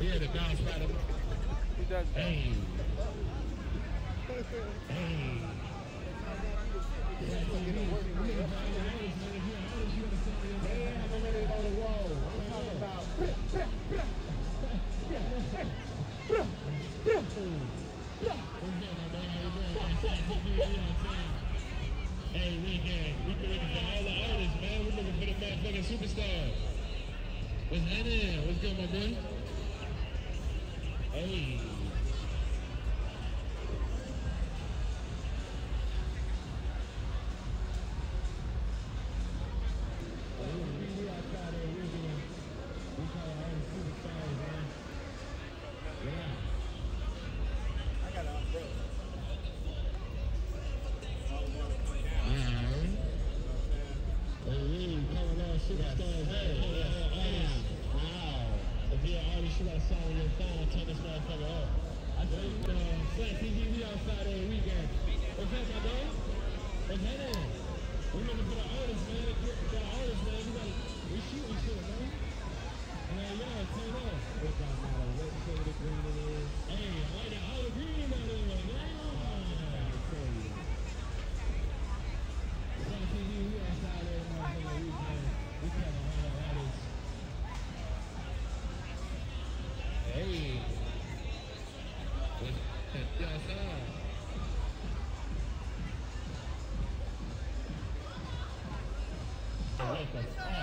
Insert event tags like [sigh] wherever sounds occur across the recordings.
Yeah, the bounce right up. He does. Hey. hey. Hey, we can. We can look for all the artists, man. We're looking for the motherfucking superstars. What's happening? What's good, my boy? Hey.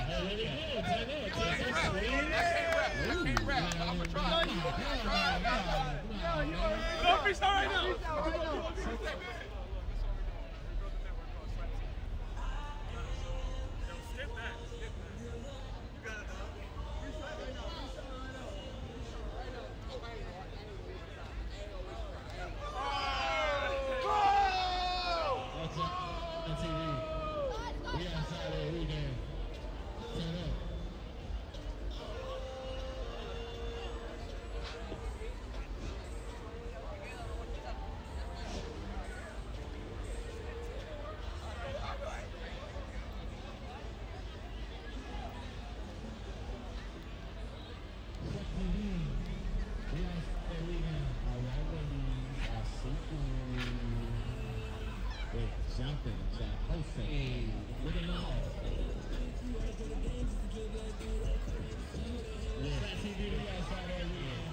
Really good. I know. It takes Panthers are hosting with a nine. Yeah.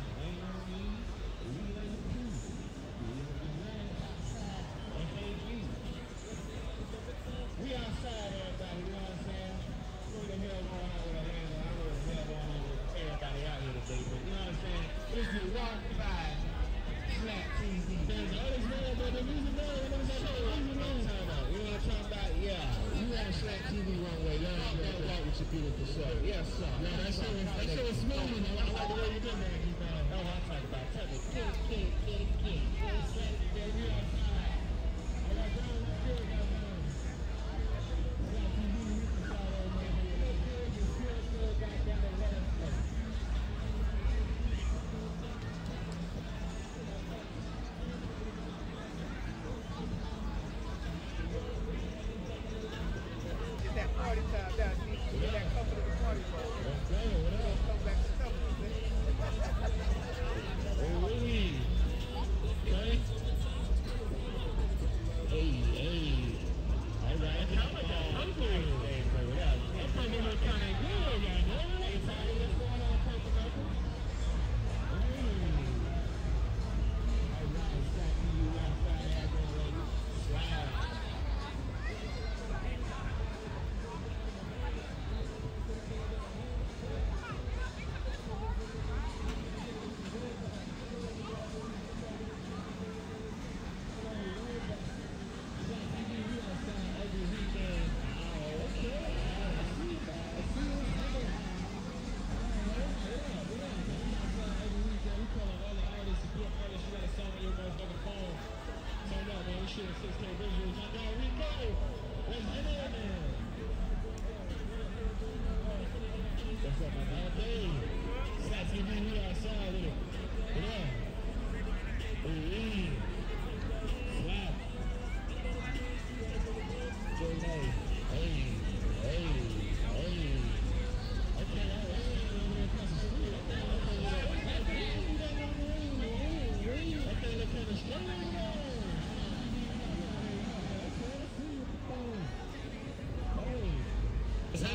No, that shit was, that shit was smooth. I like the way you did that. That was what I'm talking about.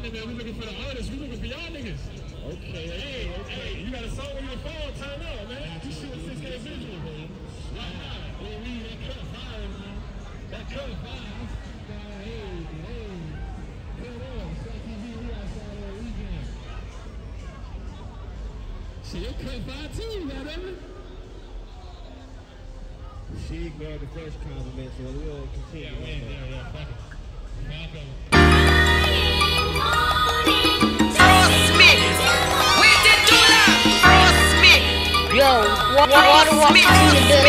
in there. We're looking for the artists. We're looking for y'all niggas. Okay. Hey, okay. hey, you got a song on your phone. Turn up, man. You shooting 6K visual, man. Why not? Well, we, that cut fire, man. That cut fire. Hey, hey. Cut up. Sucky B, we outside all weekend. Shit, it cut fire too, goddamn. She ignored the first compliment, so we'll continue. Yeah, yeah, yeah, yeah, fuck it. Fuck. Yo, what, what, what, what, what, what, what,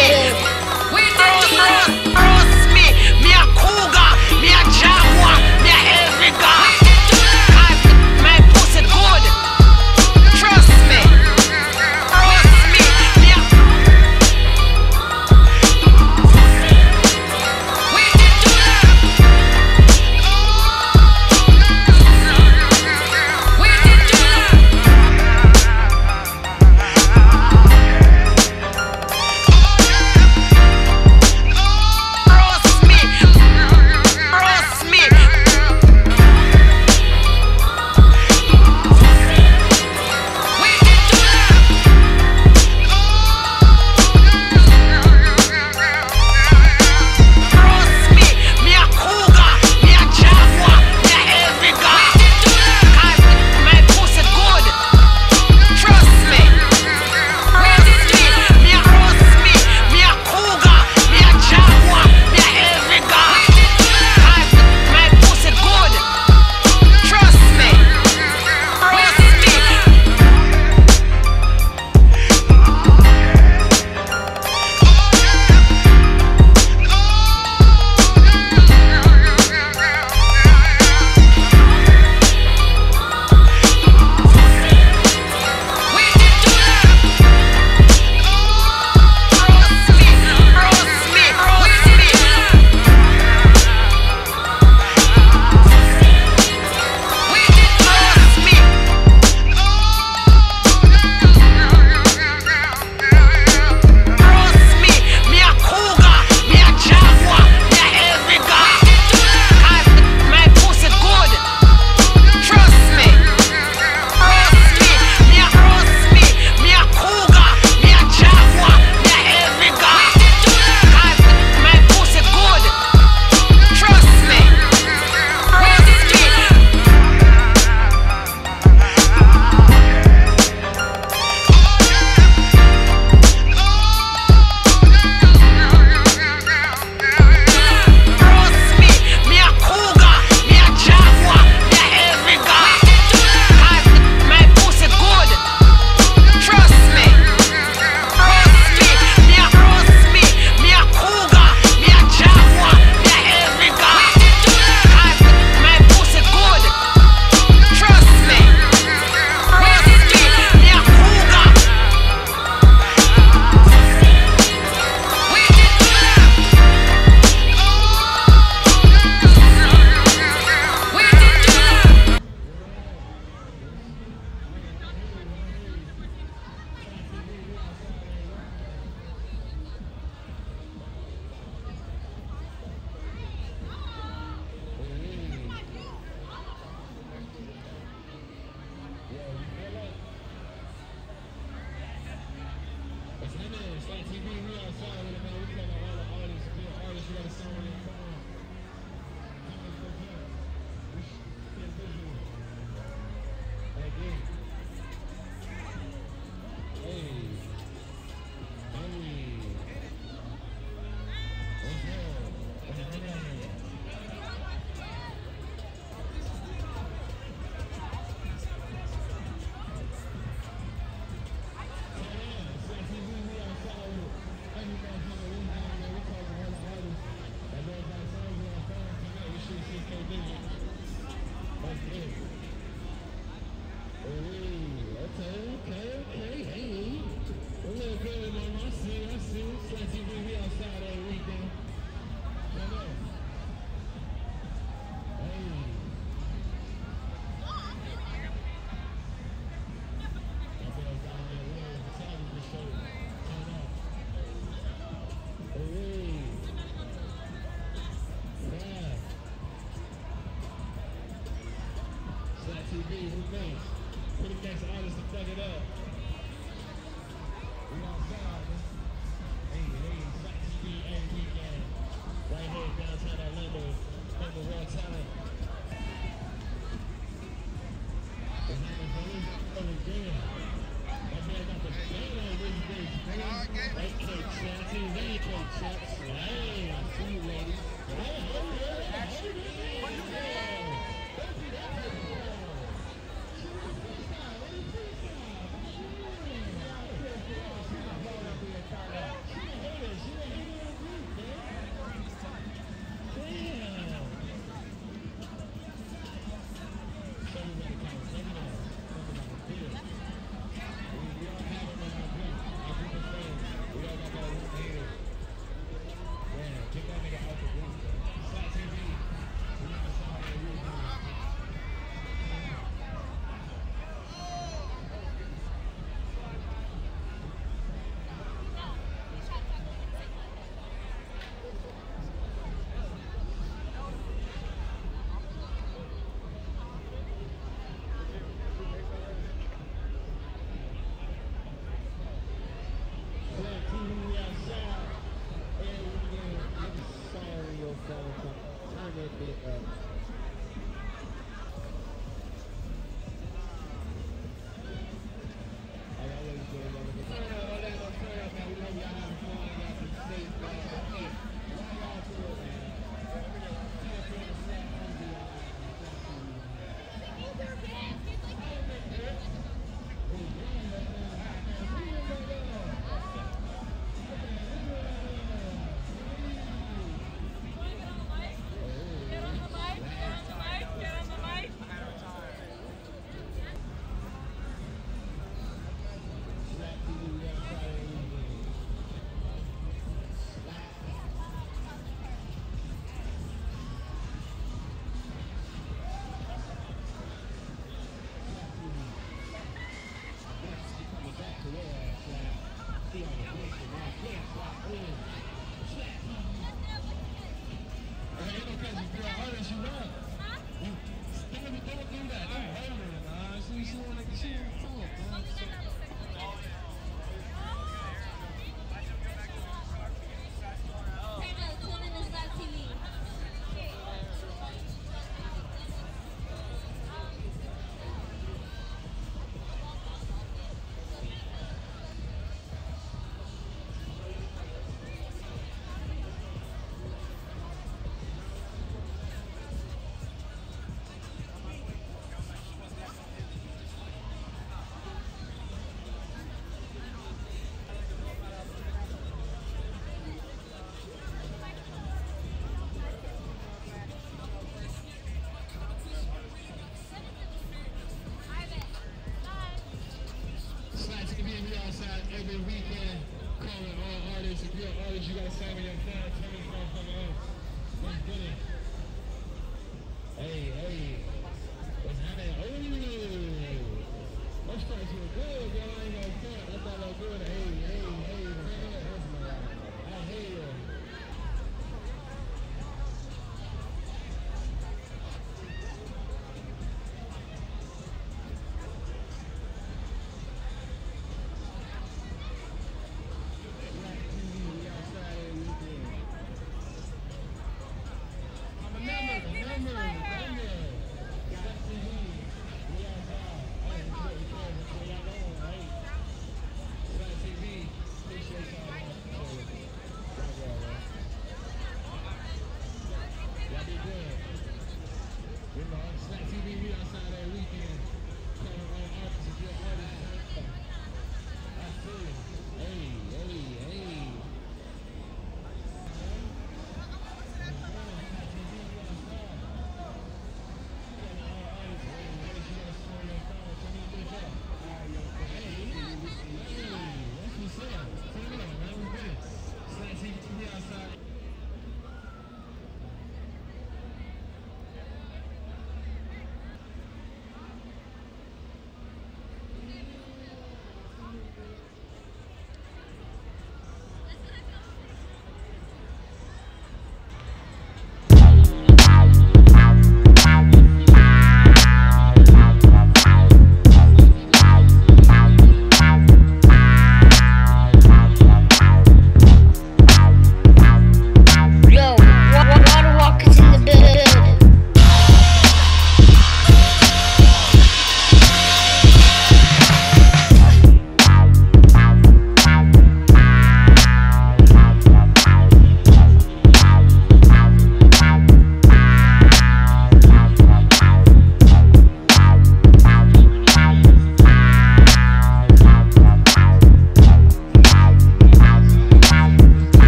every weekend calling all artists. If you're an artist, you gotta sign with your fans.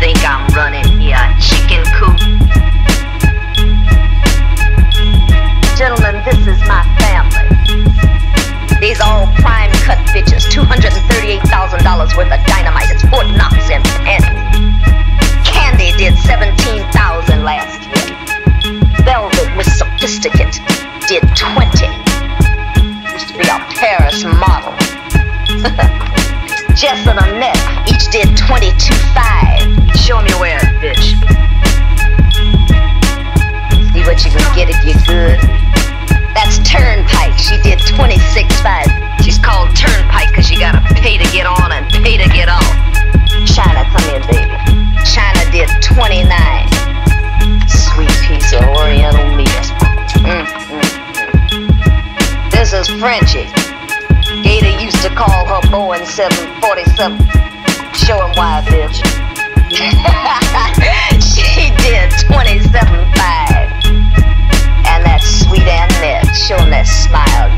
think I'm running here chicken coop? Gentlemen, this is my family. These all prime cut bitches. $238,000 worth of dynamite. It's Fort Knox and Penny. Candy did 17,000 last year. Velvet with Sophisticate did 20. Used to be a Paris model. [laughs] Jess and Annette each did 22.5. Show me where, bitch. See what you can get if you're good. That's Turnpike. She did 26.5. She's called Turnpike because you gotta pay to get on and pay to get off. China, come here, baby. China did 29. Sweet piece of Oriental meat. Mm, mm, mm. This is Frenchie. Gator used to call her Boeing 747. Show him why, bitch. [laughs] she did 27.5. And that sweet Annette, showing that smile,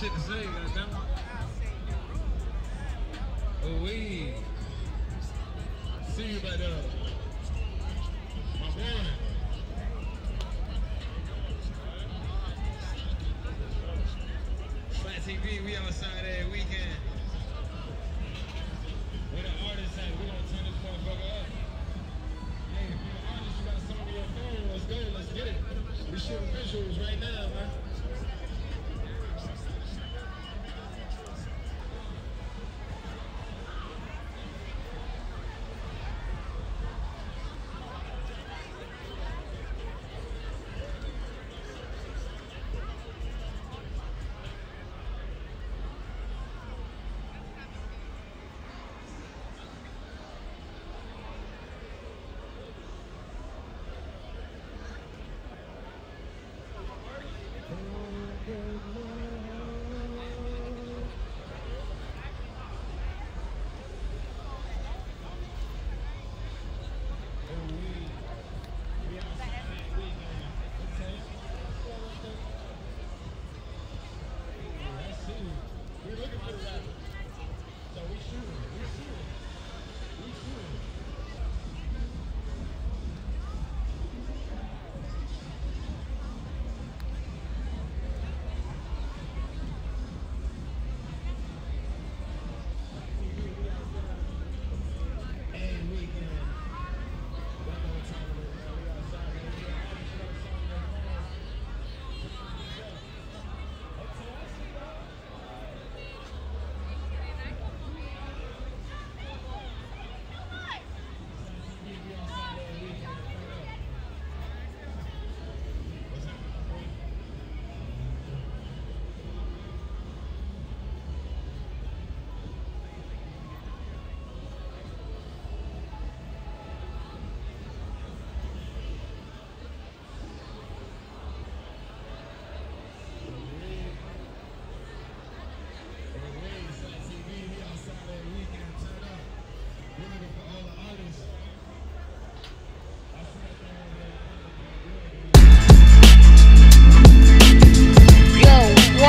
shit to say, goddamn. We. See you by the. My boy. Flat TV, we outside there. We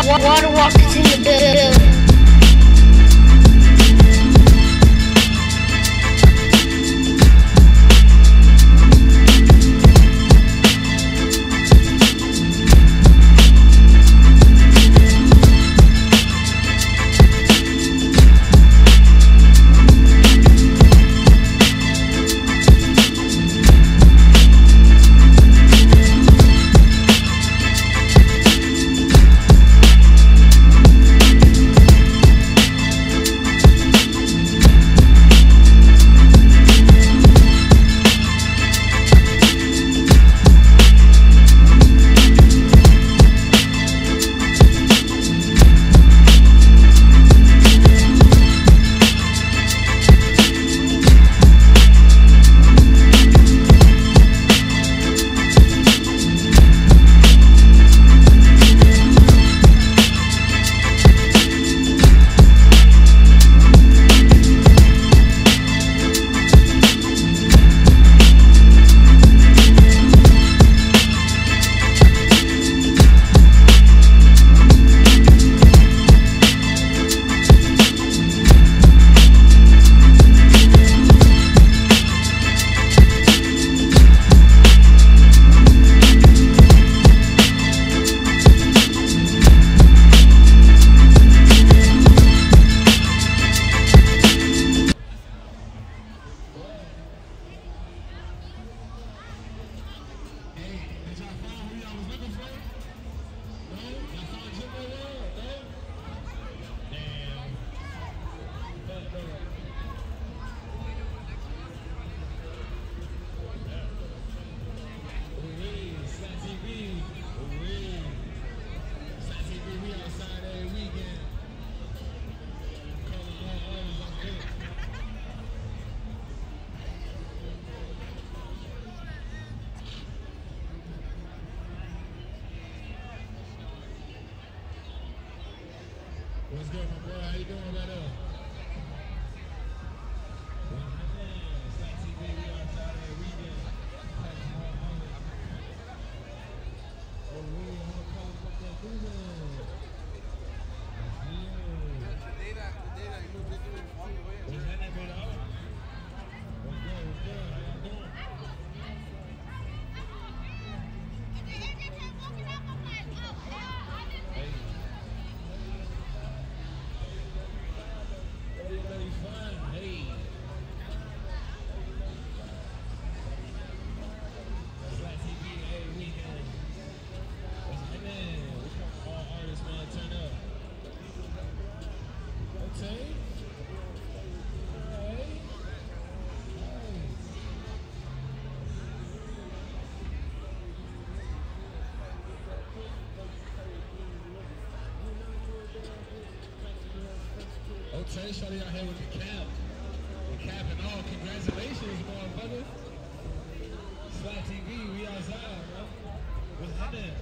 Water Walkas in the building. Out here with the cap. The cap and all. Congratulations, motherfucker. TV, we outside, bro. What's happening?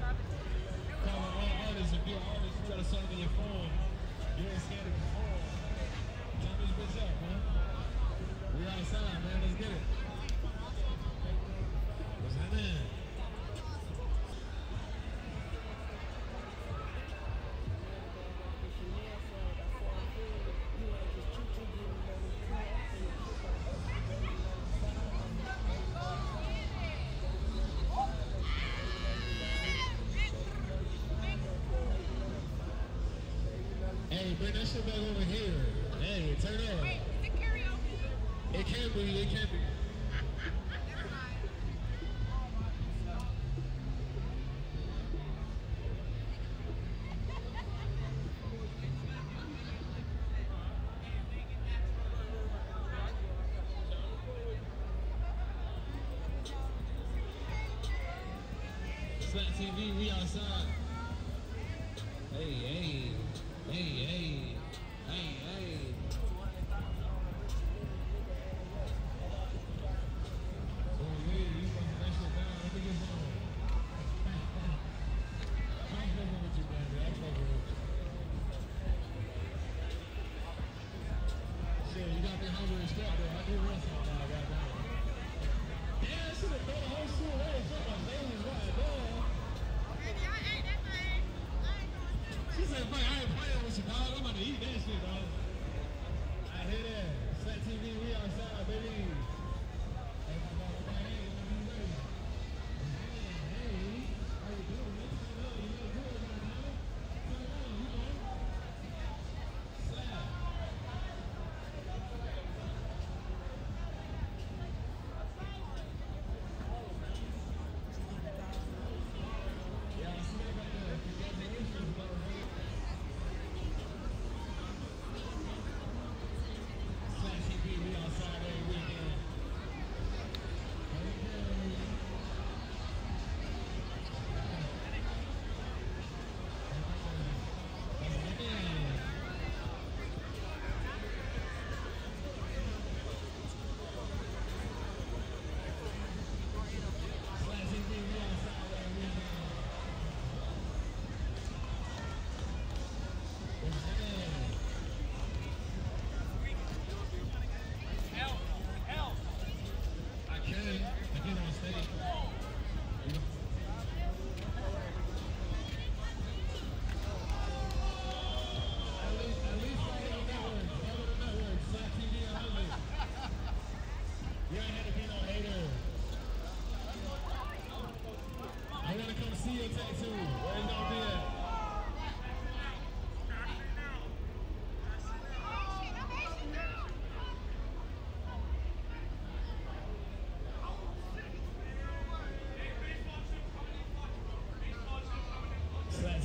Calling all artists. An artist, you got a song your phone. You ain't scared perform. Turn this bitch up, man. We outside, man. Let's get it. What's happening? over here. Hey, turn on. Wait, is it karaoke? It can be, it can't be. Flat TV, we outside.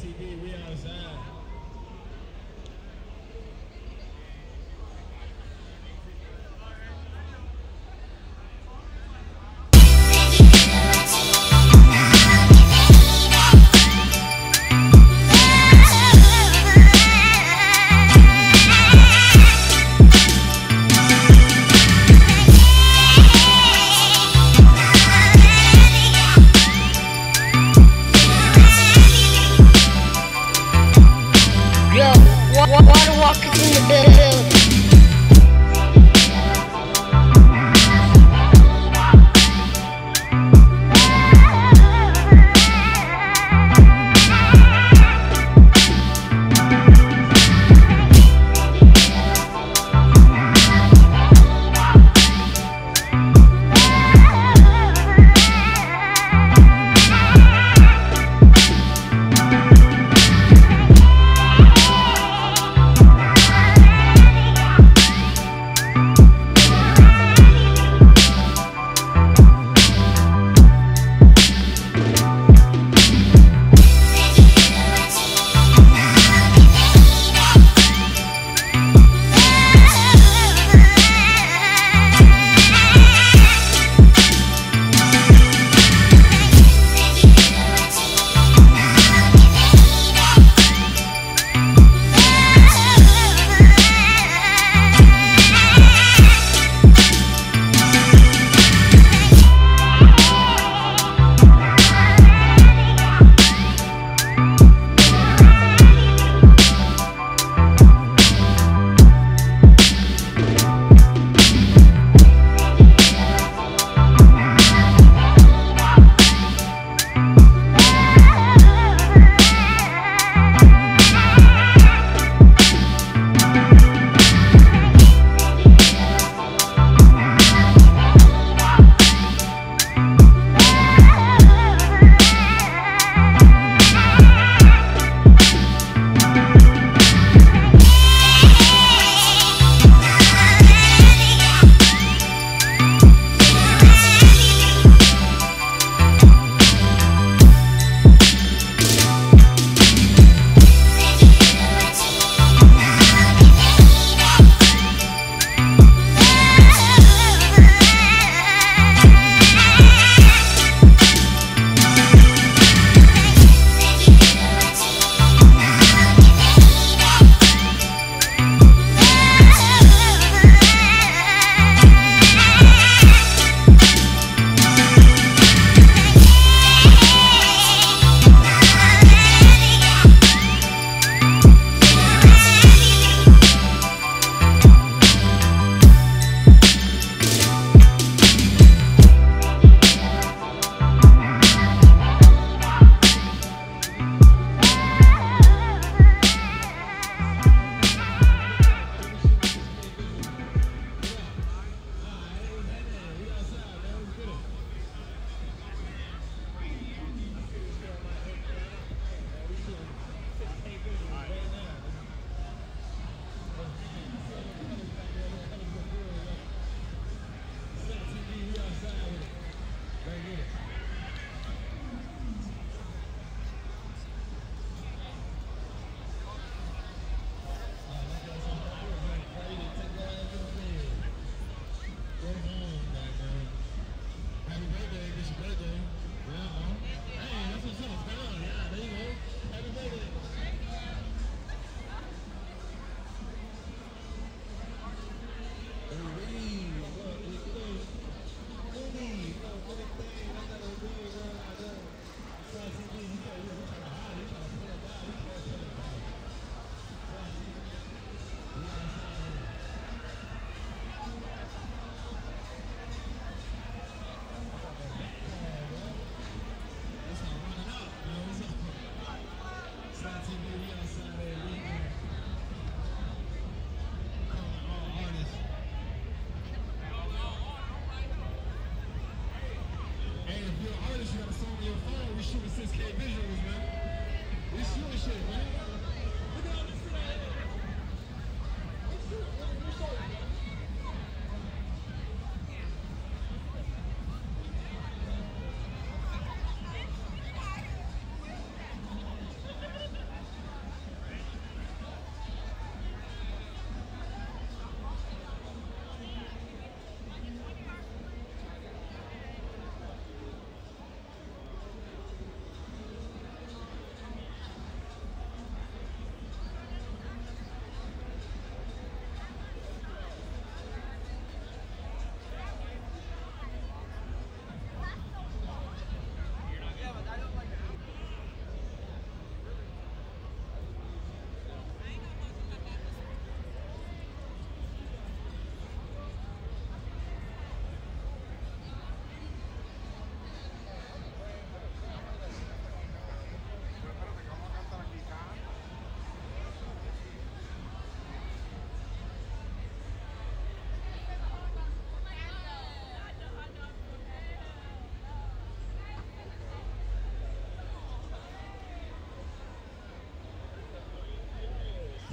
TV. We outside.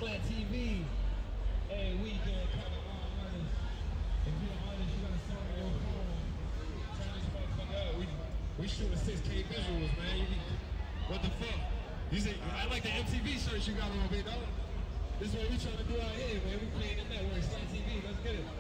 Flat TV. Hey, weekend coming on artists. If you're an artist, you got a song on your phone. Turn this motherfucker up. We, we shooting 6K visuals, man. You what the fuck? You say, I like the MTV shirts you got on, big dog. This is what we trying to do out here, man. We playing the network, Flat TV. Let's get it.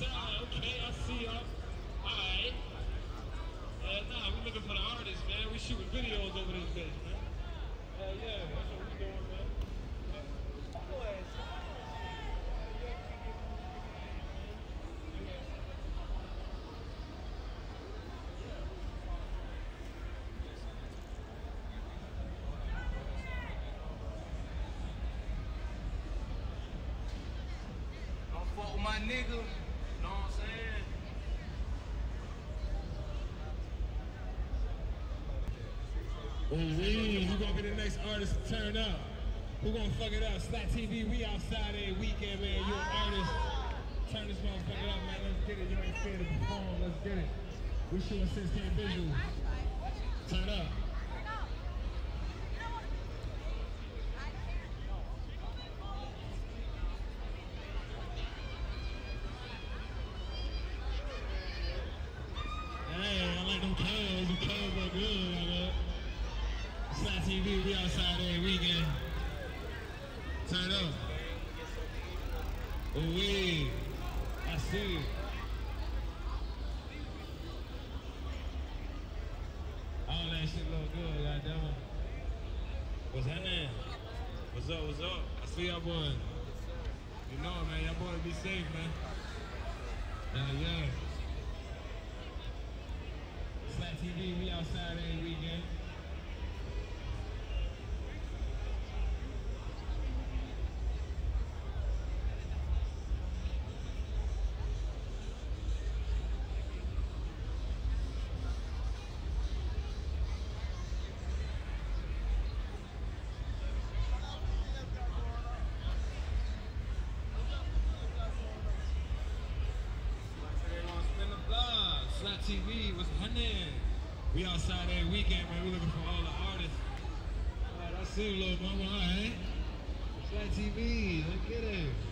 Okay, I see y'all. Alright. Nah, we looking for the artists, man. We shooting videos over this bitch, man. Yeah, we doing, man. Nigga. Know what I'm saying? Mm-hmm. Ooh, who gonna be the next artist to turn up? Who gonna fuck it up? Slack TV, we outside every weekend, man. You're an artist. Turn this motherfucker up, man. Let's get it. You ain't scared to perform. Let's get it. We shooting 16 visuals. Turn up. Hey, I like them clothes. The clothes look good, like that. Slack TV, we outside every weekend. Turn up. Oh, wait. I see it. All that shit look good, goddamn. What's happening? What's up, what's up? I see y'all boys. You know it, man. Y'all boys be safe, man. Yeah, yeah. Slack TV, we outside every weekend. TV, what's happening? We outside every weekend, man. We looking for all the artists. All right, I see you, little mama. All right. Slack TV, look at it.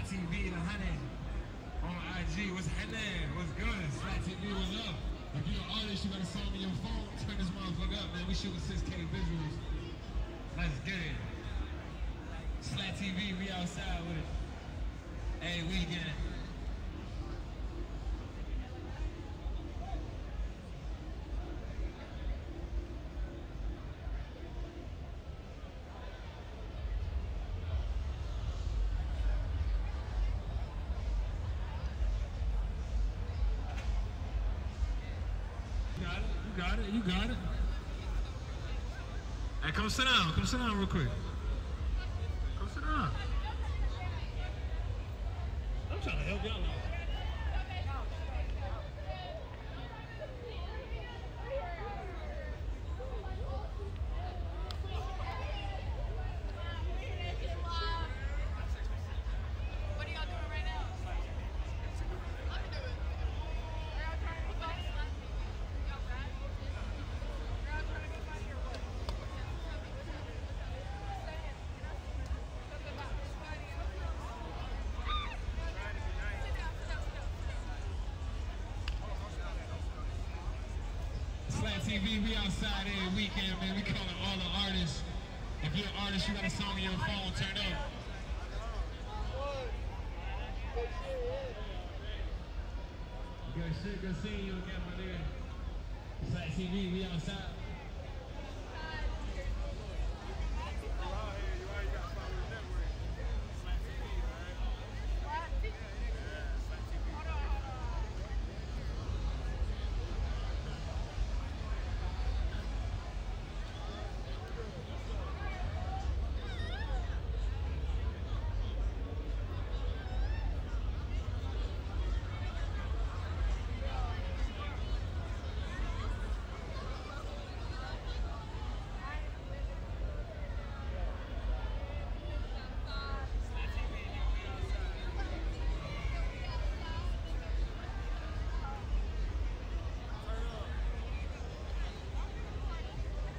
Slack TV, the honey. On IG, what's happening? What's good? Slack TV, what's up? If you're an artist, you got a song on your phone, turn this motherfucker up, man. We shooting 6K visuals. Let's get it. Slack TV, we outside with it. Hey, weekend. You got it. You got it. You got it. Hey, come sit down. Come sit down real quick. Come sit down. I'm trying to help y'all out. What are y'all doing right now? Let me do it. Are y'all trying to go find Y'all bad? Are y'all trying to go find or what? Something about Spidey. Sit down, sit down, sit down. Slack TV, we outside every weekend, man. We calling all the artists. If you're an artist, you got a song on your phone, turn up. Good shit, good seeing you again, my nigga. Slack TV, we outside. Hold on, hold on.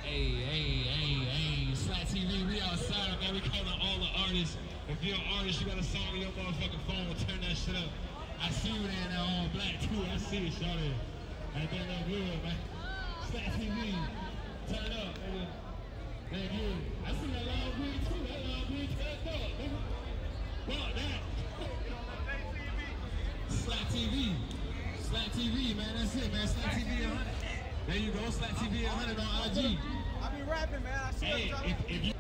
Hey, hey, hey, hey, Slack TV, we outside, man. We calling all the artists. If you're an artist, you got a song on your motherfucking phone, turn that shit up. I see you there in that all black too. I see it, shorty. That thing look good, man. Slack TV, turn it up, nigga. That good. I see that long green too. That long green turned up, nigga. Fuck that. Slack TV. Slack TV, man. That's it, man. Slack TV 100. There you go. Slack TV 100 on IG. I be rapping, man. I see Hey, if, if you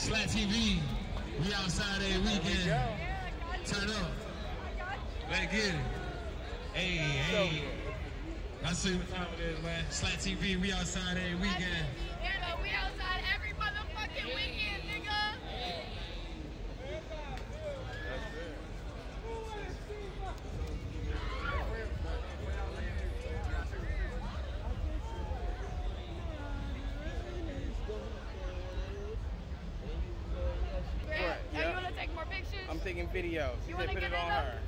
Slack TV, we outside every weekend. Turn up. Let's get it. Hey, hey. I see what time it is, man. Slack TV, we outside every weekend. Yeah, we outside every motherfucking weekend, nigga. Right, Are yeah. you wanna take more pictures? I'm taking videos. She you wanna put get it on her.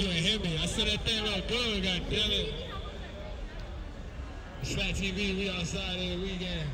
you me. I said that thing about good, god damn it. Slack TV, we outside we weekend.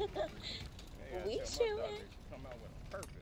[laughs] We tell